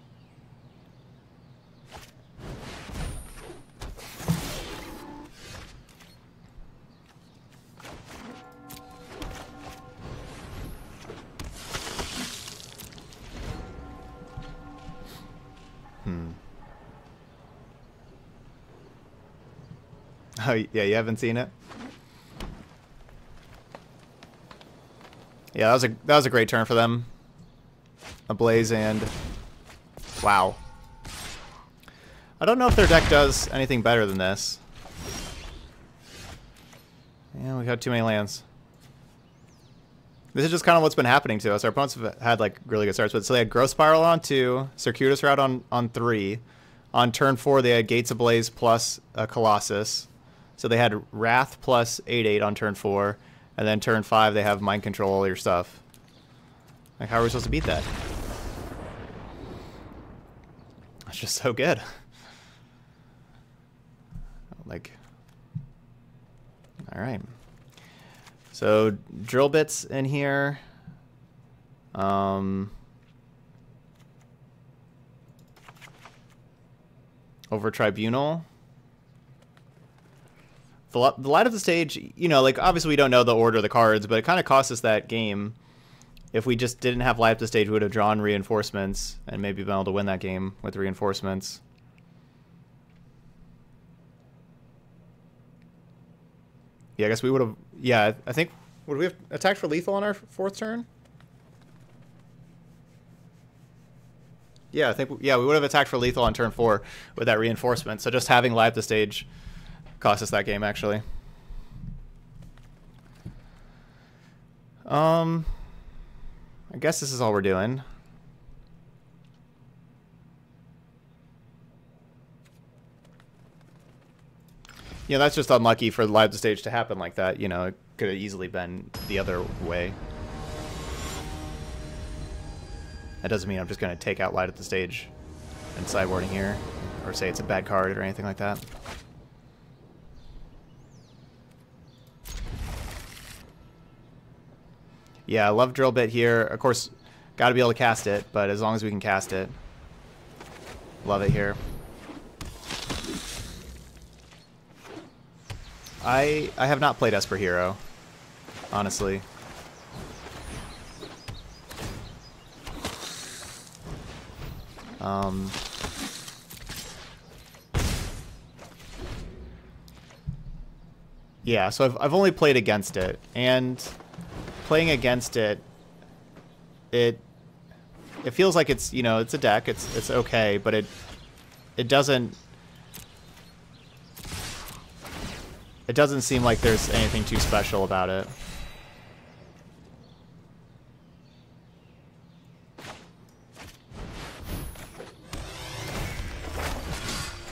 Hmm. Oh, yeah, you haven't seen it? Yeah, that was a that was a great turn for them. A blaze and wow. I don't know if their deck does anything better than this. Yeah, we got too many lands. This is just kind of what's been happening to us. Our opponents have had like really good starts, but so they had Growth Spiral on two, Circuitous Route on on three. On turn four, they had Gates Ablaze plus a Colossus. So they had Wrath plus eight eight on turn four. And then turn five, they have mind control all your stuff. Like, how are we supposed to beat that? That's just so good. like, all right. So drill bits in here. Um, over tribunal the, light up the stage, you know, like obviously we don't know the order of the cards, but it kind of cost us that game. If we just didn't have light up the stage, we would have drawn reinforcements and maybe been able to win that game with reinforcements. Yeah, I guess we would have. Yeah, I think would we have attacked for lethal on our fourth turn? Yeah, I think yeah we would have attacked for lethal on turn four with that reinforcement. So just having light up the stage cost us that game actually. Um, I guess this is all we're doing. You know, that's just unlucky for live stage to happen like that. You know, it could have easily been the other way. That doesn't mean I'm just going to take out light up the stage and sideboarding here, or say it's a bad card or anything like that. Yeah, I love drill bit here. Of course, got to be able to cast it, but as long as we can cast it, love it here. I I have not played Esper Hero, honestly. Um, yeah, so I've, I've only played against it, and playing against it, it it feels like it's you know it's a deck, it's it's okay, but it it doesn't it doesn't seem like there's anything too special about it.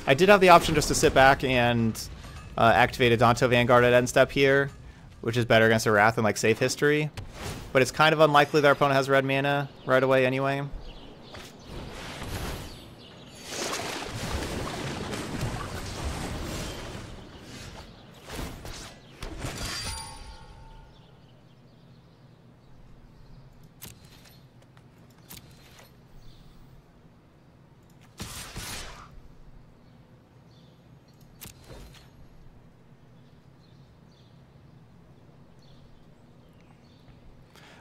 I did have the option just to sit back and uh, activate Adanto Vanguard at end step here, which is better against a Wrath and like safe history. But it's kind of unlikely our opponent has red mana right away anyway.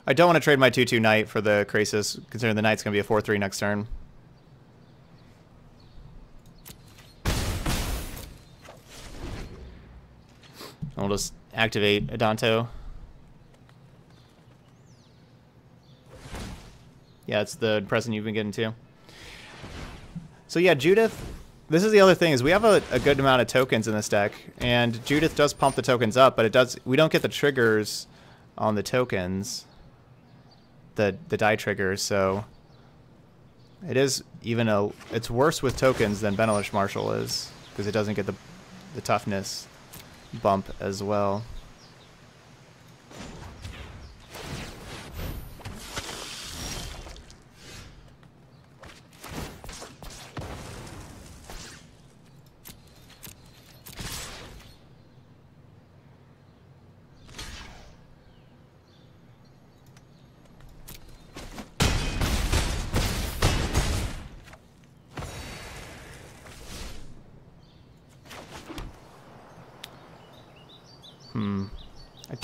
I don't want to trade my 2-2 Knight for the Krasis, considering the Knight's going to be a 4-3 next turn. I'll just activate Adanto. Yeah, it's the present you've been getting too. So yeah, Judith, this is the other thing is we have a, a, good amount of tokens in this deck, and Judith does pump the tokens up, but it does we don't get the triggers on the tokens the the die triggers, so it is even a it's worse with tokens than Benalish Marshal is because it doesn't get the the toughness bump as well.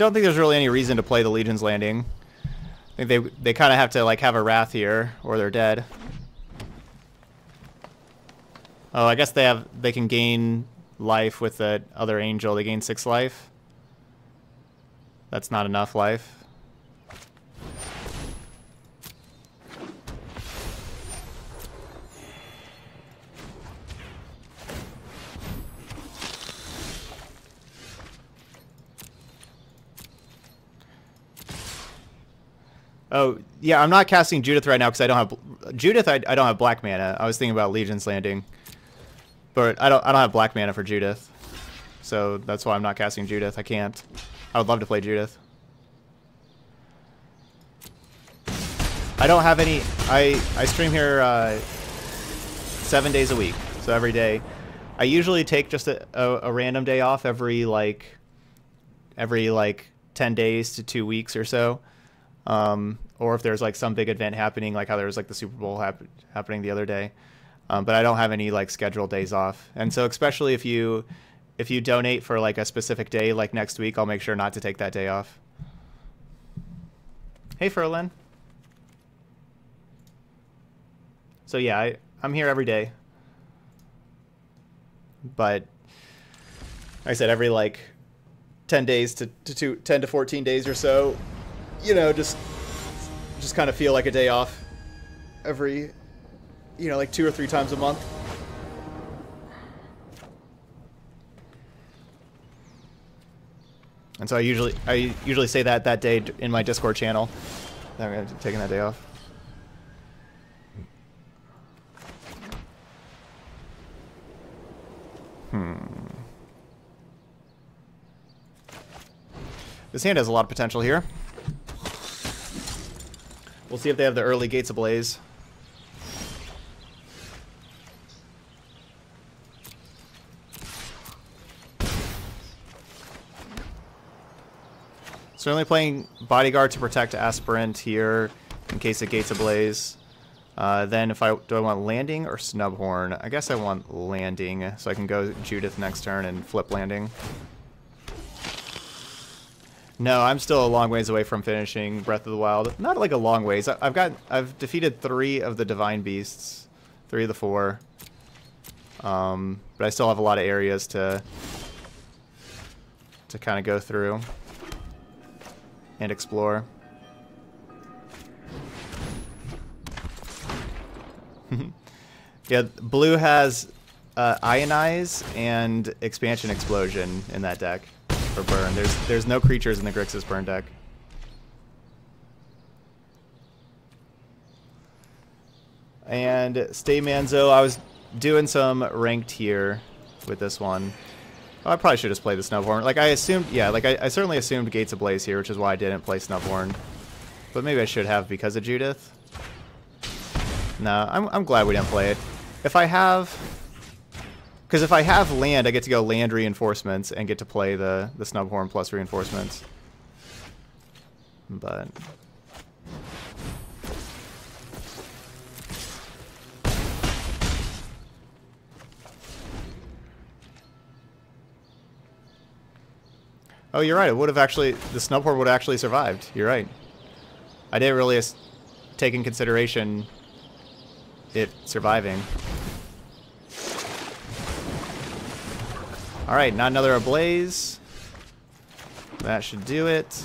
Don't think there's really any reason to play the Legion's Landing. I think they they kind of have to like have a Wrath here, or they're dead. Oh, I guess they have they can gain life with the other angel. They gain six life. That's not enough life. Oh, yeah, I'm not casting Judith right now because I don't have... Judith, I, I don't have black mana. I was thinking about Legion's Landing. But I don't, I don't have black mana for Judith. So that's why I'm not casting Judith. I can't. I would love to play Judith. I don't have any... I, I stream here uh, seven days a week. So every day. I usually take just a, a, a random day off every, like... Every, like, 10 days to two weeks or so. Um, or if there's like some big event happening, like how there was like the Super Bowl hap- happening the other day. Um, but I don't have any like scheduled days off, and so especially if you if you donate for like a specific day, like next week, I'll make sure not to take that day off. Hey, Ferlin. So yeah, I, I'm here every day. But like I said every like 10 days to, to two, 10 to 14 days or so, you know, just just kind of feel like a day off every, you know, like two or three times a month. And so I usually I usually say that that day in my Discord channel. That I'm taking that day off. Hmm. This hand has a lot of potential here. We'll see if they have the early Gates Ablaze. Certainly playing Bodyguard to protect Aspirant here in case it Gates Ablaze. Uh, then if I do I want landing or Snubhorn? I guess I want landing so I can go Judith next turn and flip landing. No, I'm still a long ways away from finishing Breath of the Wild. Not like a long ways. I've got I've defeated three of the Divine Beasts, three of the four. Um, but I still have a lot of areas to to kind of go through and explore. yeah, blue has uh, Ionize and Expansion Explosion in that deck for burn. There's there's no creatures in the Grixis burn deck. And Stay Manzo, I was doing some ranked here with this one. I probably should just play the Snubhorn. Like I assumed, yeah, like I, I certainly assumed Gates Ablaze here, which is why I didn't play Snubhorn. But maybe I should have because of Judith. No, I'm, I'm glad we didn't play it. If I have... Because if I have land, I get to go land reinforcements and get to play the, the Snubhorn plus reinforcements. But... Oh, you're right. It would have actually... The Snubhorn would have actually survived. You're right. I didn't really take in consideration it surviving. Alright, not another ablaze. That should do it.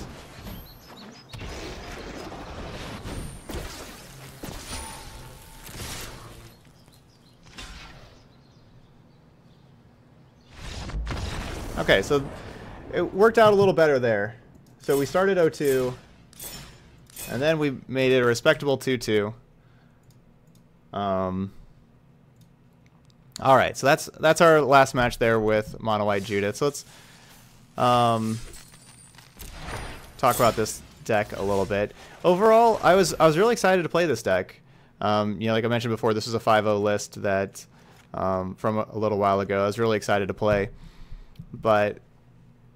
Okay, so it worked out a little better there. So we started 0-2, and then we made it a respectable 2-2. Um, all right, so that's that's our last match there with Mono White Judith. So let's um, talk about this deck a little bit. Overall, I was I was really excited to play this deck. Um, you know, like I mentioned before, this was a 5-0 list that um, from a, a little while ago. I was really excited to play, but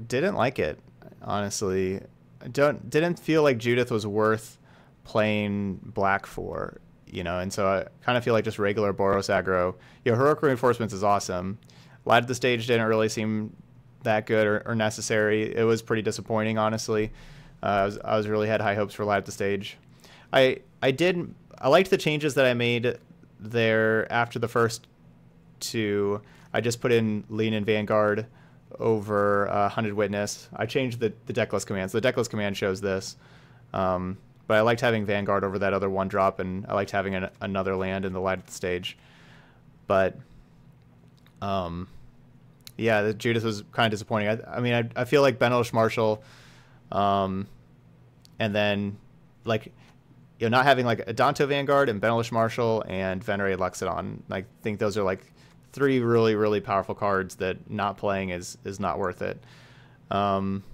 didn't like it honestly. I don't didn't feel like Judith was worth playing black for you know, and so I kind of feel like just regular Boros aggro. You know, heroic reinforcements is awesome. Light up the stage didn't really seem that good or, or necessary. It was pretty disappointing, honestly. Uh, I, was, I was really had high hopes for light up the stage. I I did I liked the changes that I made there after the first two. I just put in Leonin Vanguard over uh, hunted witness. I changed the the decklist commands. The decklist command shows this. Um, but I liked having Vanguard over that other one drop, and I liked having an, another land in the light up the stage. But, um, yeah, Judith was kind of disappointing. I, I mean, I, I feel like Benalish Marshal, um, and then like you know, not having like Adanto Vanguard and Benalish Marshal and Venerated Loxodon. I think those are like three really really powerful cards that not playing is is not worth it. Um,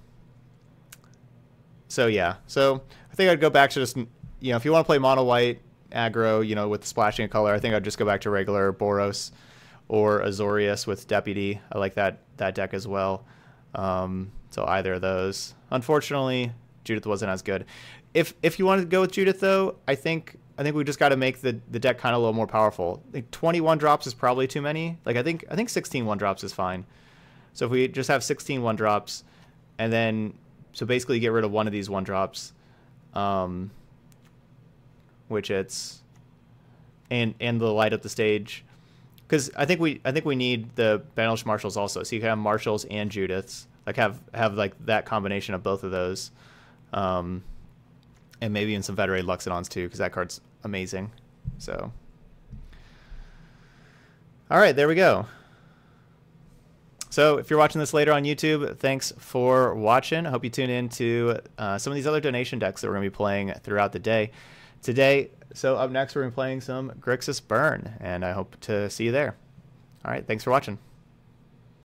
so yeah, so I think I'd go back to just you know if you want to play mono white aggro, you know with splashing of color, I think I'd just go back to regular Boros or Azorius with Deputy. I like that that deck as well. Um, so either of those. Unfortunately, Judith wasn't as good. If if you want to go with Judith though, I think I think we just got to make the, the deck kind of a little more powerful. I think 21 drops is probably too many. Like I think I think 16 one drops is fine. So if we just have 16 one drops, and then so basically get rid of one of these one drops, um, which it's and and the light up the stage because I think we I think we need the Benalish marshals also. So you can have marshals and Judiths, like have have like that combination of both of those, um, and maybe in some Venerated Loxodons too, because that card's amazing. So, all right, there we go. So if you're watching this later on YouTube, thanks for watching. I hope you tune in to uh, some of these other donation decks that we're going to be playing throughout the day. Today, so up next, we're going to be playing some Grixis Burn, and I hope to see you there. All right, thanks for watching.